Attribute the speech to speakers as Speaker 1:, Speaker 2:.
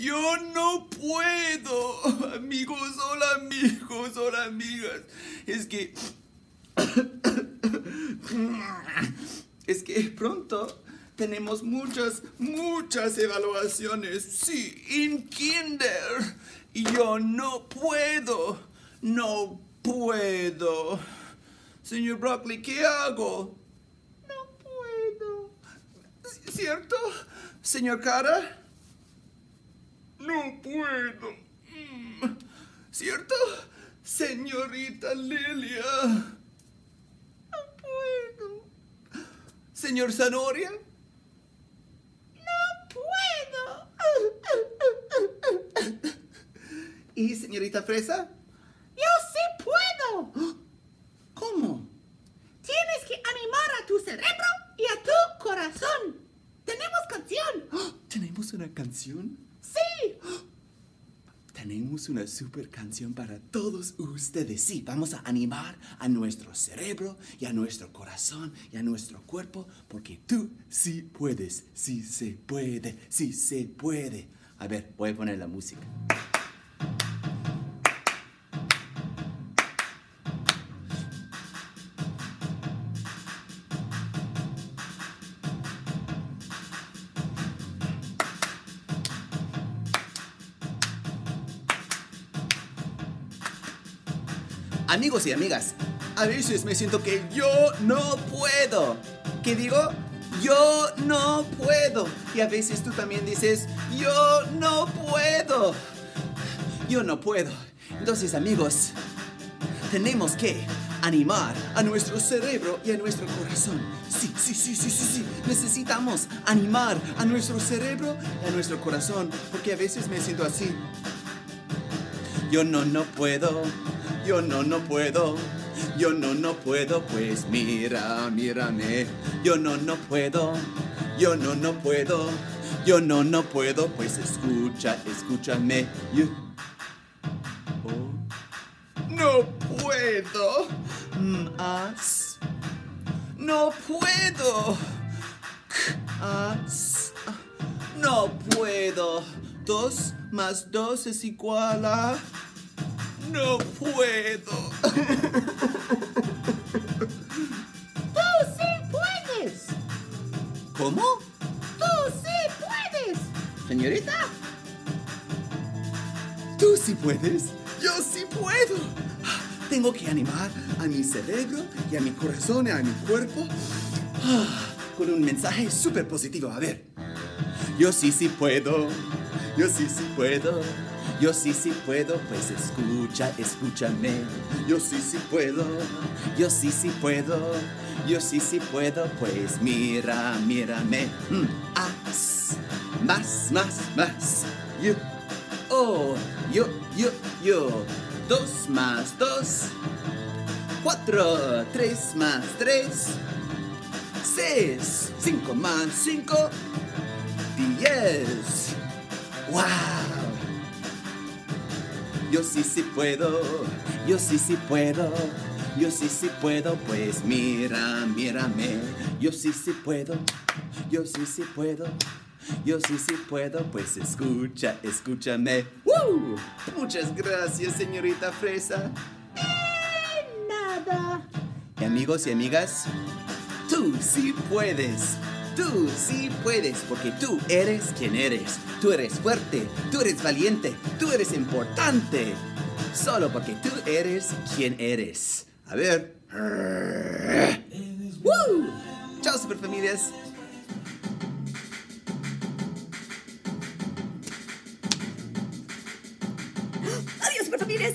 Speaker 1: Yo no puedo. Amigos, hola amigos, hola amigas. Es que... Es que pronto tenemos muchas, muchas evaluaciones. Sí, en kinder. Y yo no puedo. No puedo. Señor Broccoli, ¿qué hago? No puedo. ¿Cierto? Señor Cara. No puedo. ¿Cierto? Señorita Lilia. No puedo. Señor Zanoria. No puedo. ¿Y señorita Fresa?
Speaker 2: Yo sí puedo.
Speaker 1: ¿Cómo?
Speaker 2: Tienes que animar a tu cerebro y a tu corazón. Tenemos canción.
Speaker 1: ¿Tenemos una canción?
Speaker 2: Sí.
Speaker 1: Tenemos una super canción para todos ustedes. Sí, vamos a animar a nuestro cerebro y a nuestro corazón y a nuestro cuerpo porque tú sí puedes, sí se puede, sí se puede. A ver, voy a poner la música. Amigos y amigas, a veces me siento que yo no puedo. ¿Qué digo? Yo no puedo. Y a veces tú también dices, yo no puedo. Yo no puedo. Entonces, amigos, tenemos que animar a nuestro cerebro y a nuestro corazón. Sí, sí, sí, sí, sí, sí. Necesitamos animar a nuestro cerebro y a nuestro corazón. Porque a veces me siento así. Yo no, no puedo. Yo no, no puedo. Yo no, no puedo, pues mira, mírame. Yo no, no puedo. Yo no, no puedo. Yo no, no puedo, pues escucha, escúchame. Yo- Oh. No puedo. Más. No puedo. No puedo. Dos más dos es igual a... No puedo.
Speaker 2: Tú sí puedes.
Speaker 1: ¿Cómo?
Speaker 2: Tú sí puedes.
Speaker 1: Señorita. ¿Tú sí puedes? Yo sí puedo. Tengo que animar a mi cerebro y a mi corazón y a mi cuerpo ah, con un mensaje súper positivo. A ver. Yo sí, sí puedo. Yo sí, sí puedo. Yo sí, sí puedo. Pues escucha, escúchame. Yo sí, sí puedo. Yo sí, sí puedo. Yo sí, sí puedo. Pues mira, mírame. Mm, as. Más, más, más. Yo. Oh, yo, yo, yo. Dos más dos. Cuatro. Tres más tres. Seis. Cinco más cinco. Diez. ¡Wow! Yo sí, sí puedo. Yo sí, sí puedo. Yo sí, sí puedo. Pues mira, mírame. Yo sí, sí puedo. Yo sí, sí puedo. Yo sí, sí puedo. Pues escucha, escúchame. ¡Woo! Muchas gracias, señorita Fresa.
Speaker 2: Nada.
Speaker 1: Y amigos y amigas, tú sí puedes. Tú sí puedes porque tú eres quien eres. Tú eres fuerte, tú eres valiente, tú eres importante. Solo porque tú eres quien eres. A ver. ¡Woo! Chao, superfamilias.
Speaker 2: Adiós, superfamilias.